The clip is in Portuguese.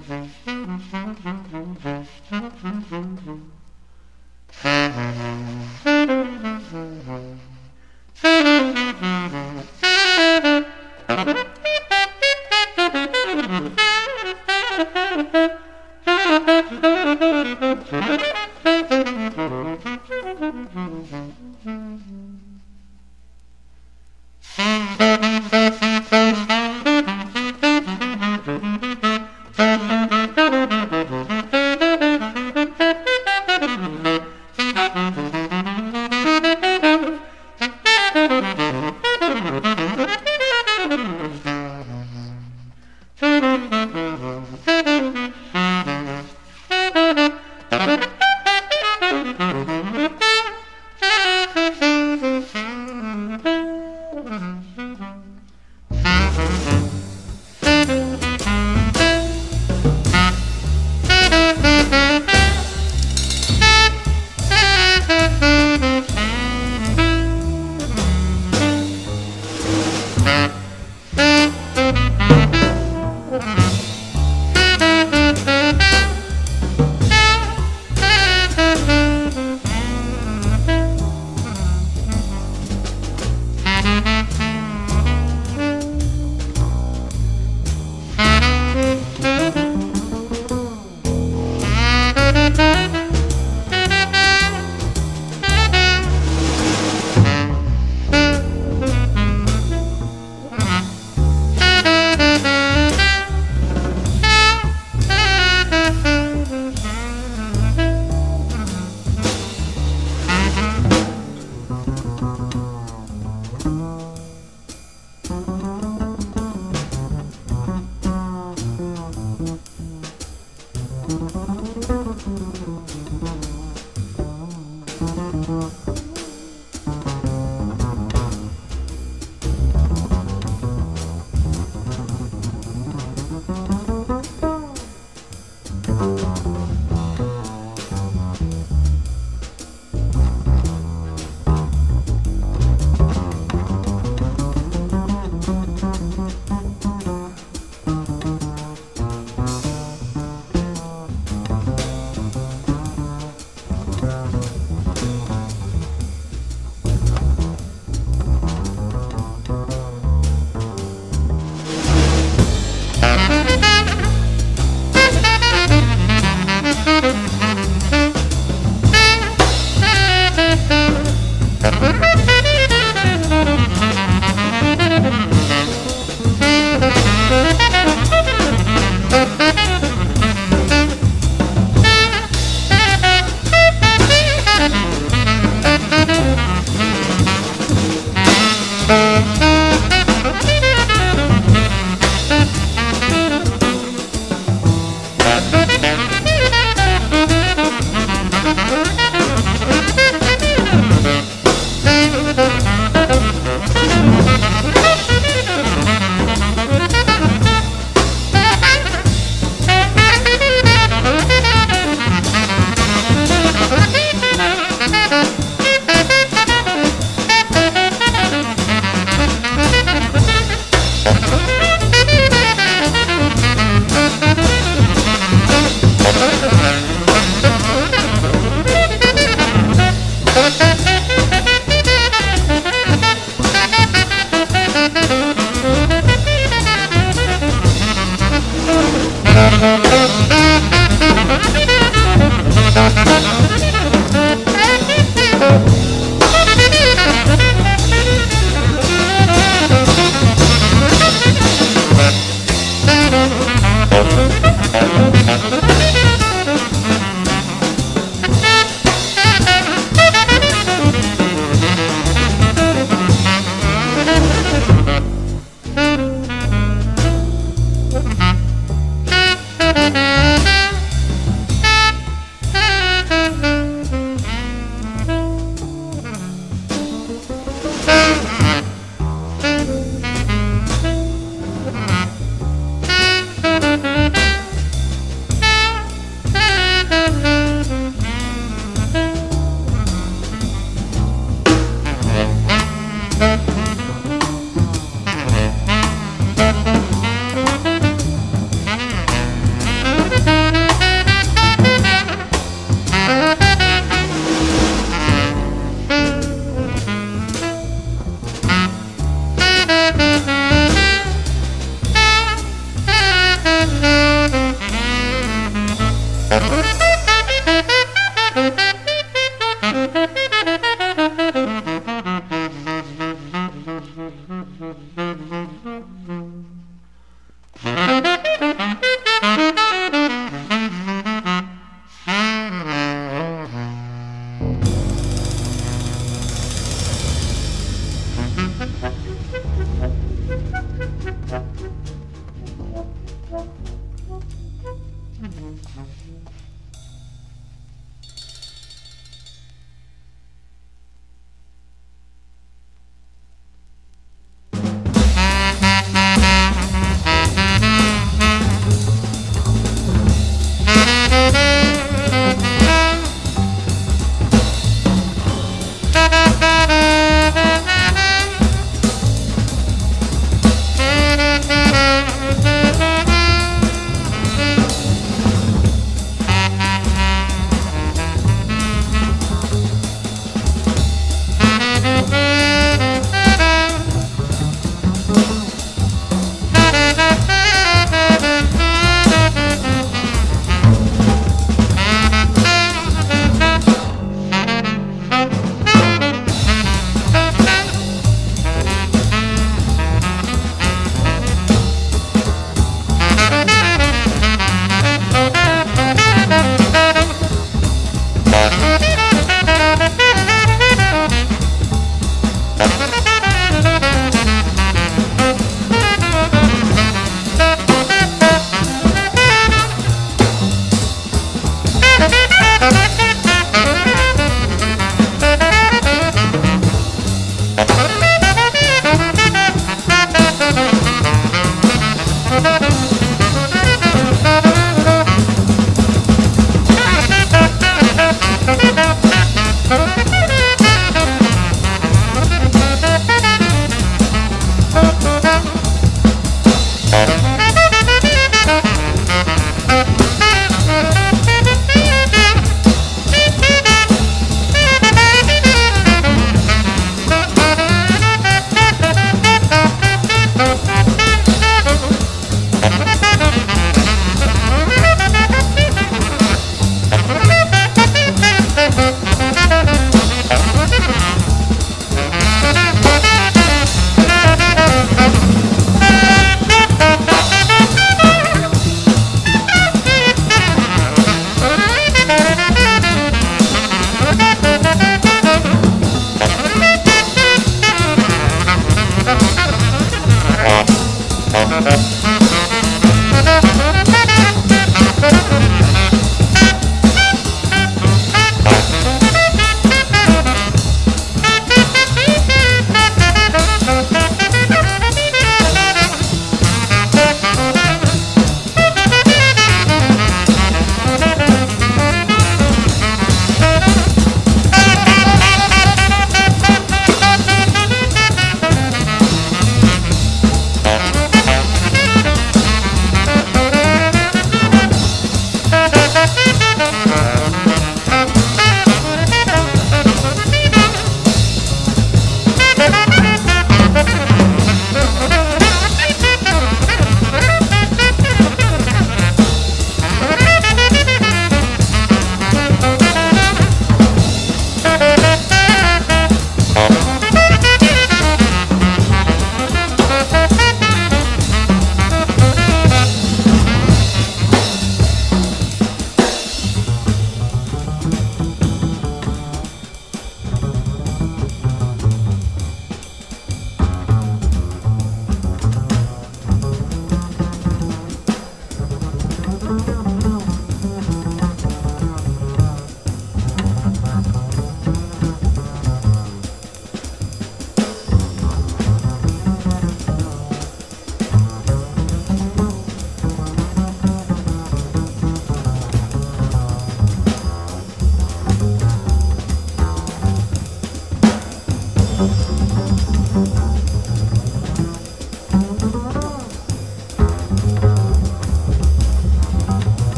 Música Mm-hmm. Música